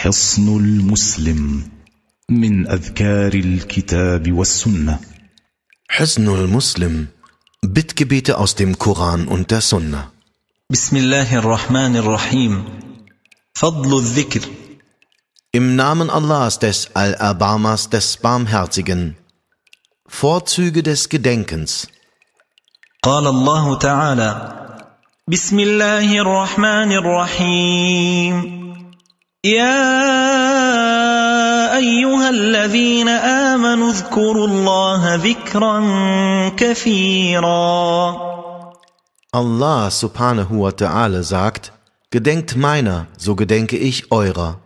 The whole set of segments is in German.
حصن المسلم من أذكار الكتاب والسنة. حصن المسلم بتكبيت aus dem Koran und der Sunna بسم الله الرحمن الرحيم. فضل الذكر. Im Namen Allahs des Al-Abamas des Barmherzigen Vorzüge des Gedenkens قال الله تعالى بسم الله الرحمن الرحيم. يا ايها الذين امنوا اذكروا الله ذكرا كثيرا Allah subhanahu wa ta'ala sagt, Gedenkt meiner, so gedenke ich eurer.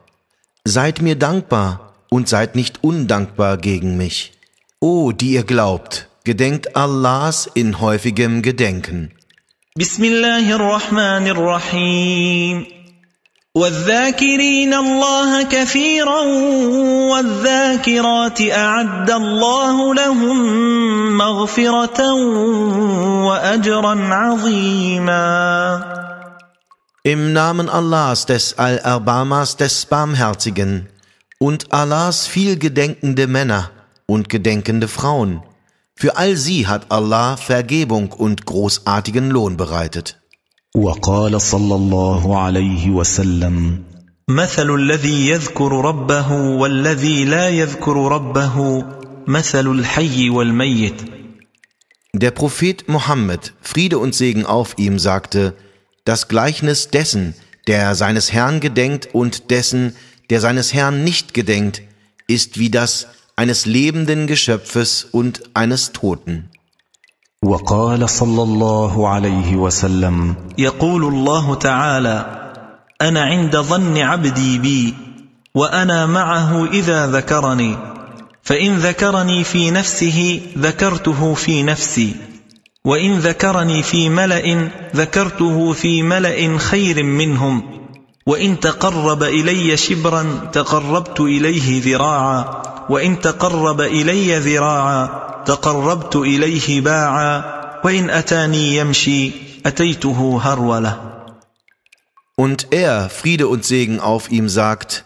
Seid mir dankbar und seid nicht undankbar gegen mich. O, die ihr glaubt, gedenkt Allahs in häufigem Gedenken. بسم الله الرحمن الرحيم والذاكرين الله كثيرا والذاكرات أعد الله لهم مغفرة وأجرا عظيما Im Namen Allahs des Al-Erbamas des Barmherzigen und Allahs vielgedenkende Männer und gedenkende Frauen. Für all sie hat Allah Vergebung und großartigen Lohn bereitet. وقال صلى الله عليه وسلم مثل الذي يذكر ربه والذي لا يذكر ربه مثل الحي والميت Der Prophet Mohammed, Friede und Segen auf ihm, sagte, das Gleichnis dessen, der seines Herrn gedenkt und dessen, der seines Herrn nicht gedenkt, ist wie das eines lebenden Geschöpfes und eines Toten. وقال صلى الله عليه وسلم يقول الله تعالى أنا عند ظن عبدي بي وأنا معه إذا ذكرني فإن ذكرني في نفسه ذكرته في نفسي وإن ذكرني في ملأ ذكرته في ملأ خير منهم وإن تقرب إلي شبرا تقربت إليه ذراعا وإن تقرب إلي ذراعا تقربت اليه باعا وان اتاني يمشي اتيته هروله Und er, Friede und Segen auf ihm, sagt,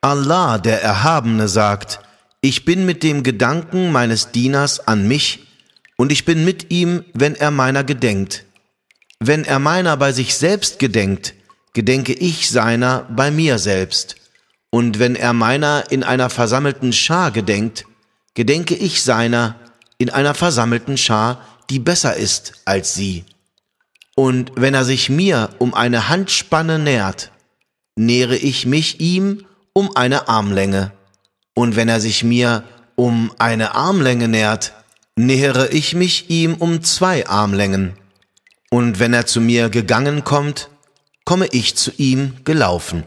Allah, der Erhabene, sagt, ich bin mit dem Gedanken meines Dieners an mich und ich bin mit ihm, wenn er meiner gedenkt. Wenn er meiner bei sich selbst gedenkt, gedenke ich seiner bei mir selbst. Und wenn er meiner in einer versammelten Schar gedenkt, gedenke ich seiner in einer versammelten Schar, die besser ist als sie. Und wenn er sich mir um eine Handspanne nähert, nähere ich mich ihm um eine Armlänge. Und wenn er sich mir um eine Armlänge nähert, nähere ich mich ihm um zwei Armlängen. Und wenn er zu mir gegangen kommt, komme ich zu ihm gelaufen.